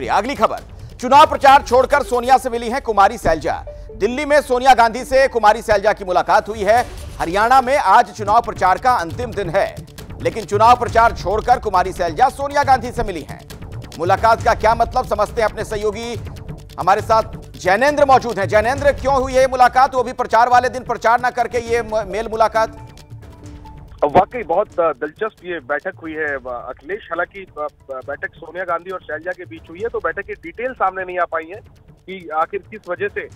शुक्रिया। अगली खबर। चुनाव प्रचार छोड़कर सोनिया से मिली है कुमारी सैलजा। दिल्ली में सोनिया गांधी से कुमारी सैलजा की मुलाकात हुई है। हरियाणा में आज चुनाव प्रचार का अंतिम दिन है। लेकिन चुनाव प्रचार छोड़कर कुमारी सैलजा सोनिया गांधी से मिली हैं। मुलाकात का क्या मतलब समझते हैं अपने सहयोगी? हमारे साथ जैनेन्द्र मौजूद हैं। जैनेन्द्र क्यों हुई है मुलाकात? वो भी प्रचार वाले दिन प्रचार ना करके ये मेल मुलाकात। वाकई बहुत दिलचस्प ये बैठक हुई है अखिलेश। हालाँकि बैठक सोनिया गांधी और शैलजा के बीच हुई है तो बैठक की डिटेल सामने नहीं आ पाई है कि आखिर किस वजह से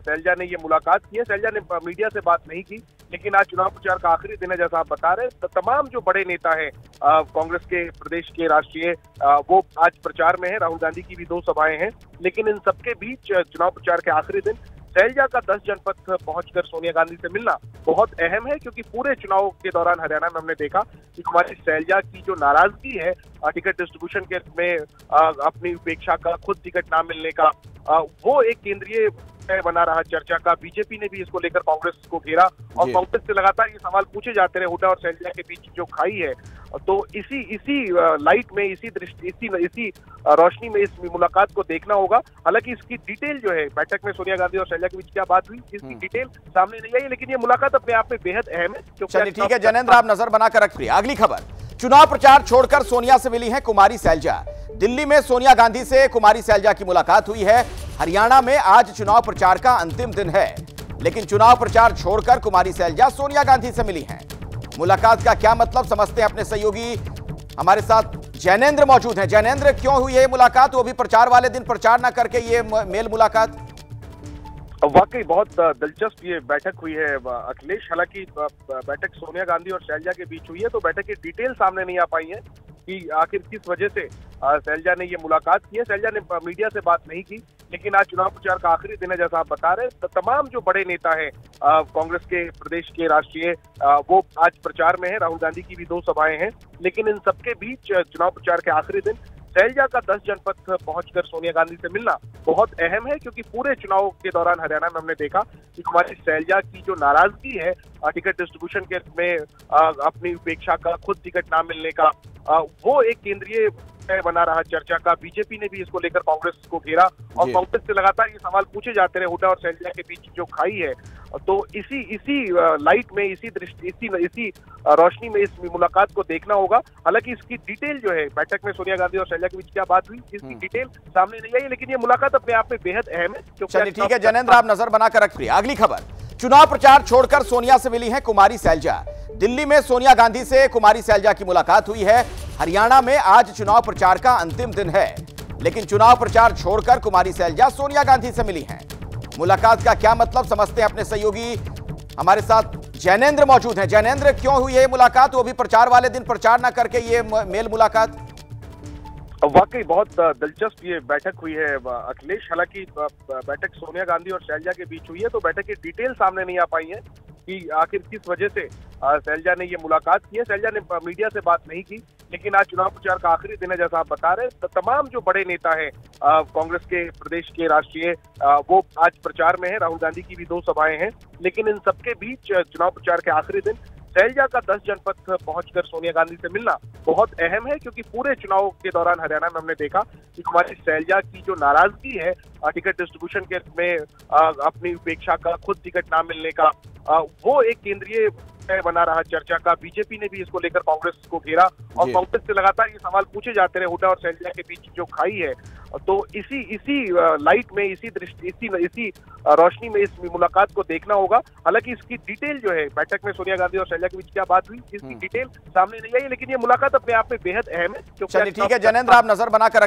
शैलजा ने ये मुलाकात की है। शैलजा ने मीडिया से बात नहीं की, लेकिन आज चुनाव प्रचार का आखिरी दिन है, जैसा आप बता रहे हैं। तो तमाम जो बड़े नेता हैं कांग्रेस के, प्रदेश के राष्ट्रीय वो आज प्रचार में है। राहुल गांधी की भी दो सभाएँ हैं, लेकिन इन सबके बीच चुनाव प्रचार के आखिरी दिन, शैलजा का दस जनपद पहुंचकर सोनिया गांधी से मिलना बहुत अहम है, क्योंकि पूरे चुनाव के दौरान हरियाणा में हमने देखा कि कुमारी सैलजा की जो नाराज़गी है टिकट डिस्ट्रीब्यूशन के में अपनी उपेक्षा का, खुद टिकट ना मिलने का वो एक केंद्रीय विषय बना रहा चर्चा का। बीजेपी ने भी इसको लेकर कांग्रेस को घेरा और कांग्रेस से लगातार ये सवाल पूछे जाते रहे हुड्डा और शैलजा के बीच जो खाई है। तो इसी इसी लाइट में इसी दृष्टि इसी इसी रोशनी में इस मुलाकात को देखना होगा। हालाँकि इसकी डिटेल जो है बैठक में सोनिया गांधी और शैलजा के बीच क्या बात हुई इसकी हम्म। डिटेल सामने नहीं आई लेकिन ये मुलाकात अपने आप में बेहद अहम है क्योंकि ठीक है जैनेन्द्र आप नज़र बनाकर रखिए अगली खबर। चुनाव प्रचार छोड़कर सोनिया से मिली है कुमारी सैलजा दिल्ली में सोनिया गांधी से कुमारी सैलजा की मुलाकात हुई है। हरियाणा में आज चुनाव प्रचार का अंतिम दिन है, लेकिन चुनाव प्रचार छोड़कर कुमारी सैलजा सोनिया गांधी से मिली हैं। मुलाकात का क्या मतलब समझते हैं अपने सहयोगी? हमारे साथ जैनेन्द्र मौजूद हैं। जैनेन्द्र, क्यों हुई है मुलाकात? वो भी प्रचार वाले दिन प्रचार ना करके ये मेल मुलाकात। वाकई बहुत दिलचस्प ये बैठक हुई है अखिलेश। हालाँकि बैठक सोनिया गांधी और शैलजा के बीच हुई है तो बैठक की डिटेल सामने नहीं आ पाई है। कि आखिर किस वजह से सैलजा ने ये मुलाकात की है। सैलजा ने मीडिया से बात नहीं की, लेकिन आज चुनाव प्रचार का आखिरी दिन है, जैसा आप बता रहे हैं। तो तमाम जो बड़े नेता हैं कांग्रेस के, प्रदेश के राष्ट्रीय वो आज प्रचार में है। राहुल गांधी की भी दो सभाएँ हैं। लेकिन इन सबके बीच चुनाव प्रचार के आखिरी दिन शैलजा का दस जनपद पहुंचकर सोनिया गांधी से मिलना बहुत अहम है, क्योंकि पूरे चुनाव के दौरान हरियाणा में हमने देखा कि हमारी शैलजा की जो नाराज़गी है टिकट डिस्ट्रीब्यूशन के में अपनी उपेक्षा का, खुद टिकट ना मिलने का वो एक केंद्रीय विषय बना रहा चर्चा का। बीजेपी ने भी इसको लेकर कांग्रेस को घेरा और कांग्रेस से लगातार ये सवाल पूछे जाते रहे हुड्डा और शैलजा के बीच जो खाई है। तो इसी इसी लाइट में इसी दृष्टि इसी इसी रोशनी में इस मुलाकात को देखना होगा। हालाँकि इसकी डिटेल जो है बैठक में सोनिया गांधी और शैलजा के बीच क्या बात हुई इसकी हम्म। डिटेल सामने नहीं आई लेकिन ये मुलाकात अपने आप में बेहद अहम है क्योंकि ठीक है जैनेन्द्र आप नज़र बनाकर रखिए अगली खबर। चुनाव प्रचार छोड़कर सोनिया से मिली है कुमारी सैलजा दिल्ली में सोनिया गांधी से कुमारी सैलजा की मुलाकात हुई है। हरियाणा में आज चुनाव प्रचार का अंतिम दिन है। लेकिन चुनाव प्रचार छोड़कर कुमारी सैलजा सोनिया गांधी से मिली हैं। मुलाकात का क्या मतलब समझते हैं अपने सहयोगी? हमारे साथ जैनेन्द्र मौजूद हैं। जैनेन्द्र क्यों हुई है मुलाकात? वो भी प्रचार वाले दिन प्रचार ना करके ये मेल मुलाकात। वाकई बहुत दिलचस्प ये बैठक हुई है अखिलेश। हालाँकि बैठक सोनिया गांधी और शैलजा के बीच हुई है तो बैठक की डिटेल सामने नहीं आ पाई है। कि आखिर किस वजह से शैलजा ने ये मुलाकात की है। शैलजा ने मीडिया से बात नहीं की, लेकिन आज चुनाव प्रचार का आखिरी दिन है, जैसा आप बता रहे हैं। तो तमाम जो बड़े नेता हैं कांग्रेस के, प्रदेश के राष्ट्रीय वो आज प्रचार में है। राहुल गांधी की भी दो सभाएँ हैं, लेकिन इन सबके बीच चुनाव प्रचार के आखिरी दिन, शैलजा का दस जनपद पहुंचकर सोनिया गांधी से मिलना बहुत अहम है, क्योंकि पूरे चुनाव के दौरान हरियाणा में हमने देखा कि हमारी शैलजा की जो नाराज़गी है टिकट डिस्ट्रीब्यूशन के में अपनी उपेक्षा का, खुद टिकट ना मिलने का वो एक केंद्रीय बना रहा चर्चा का। बीजेपी ने भी इसको लेकर कांग्रेस को घेरा और कांग्रेस से लगातार ये सवाल पूछे जाते रहे हुड्डा और शैलजा के बीच जो खाई है। तो इसी इसी लाइट में इसी दृष्टि इसी इसी रोशनी में इस मुलाकात को देखना होगा। हालाँकि इसकी डिटेल जो है बैठक में सोनिया गांधी और शैलजा के बीच क्या बात हुई इसकी हम्म। डिटेल सामने नहीं आई लेकिन ये मुलाकात अपने आप में बेहद अहम है क्योंकि ठीक है जैनेन्द्र आप नज़र बनाकर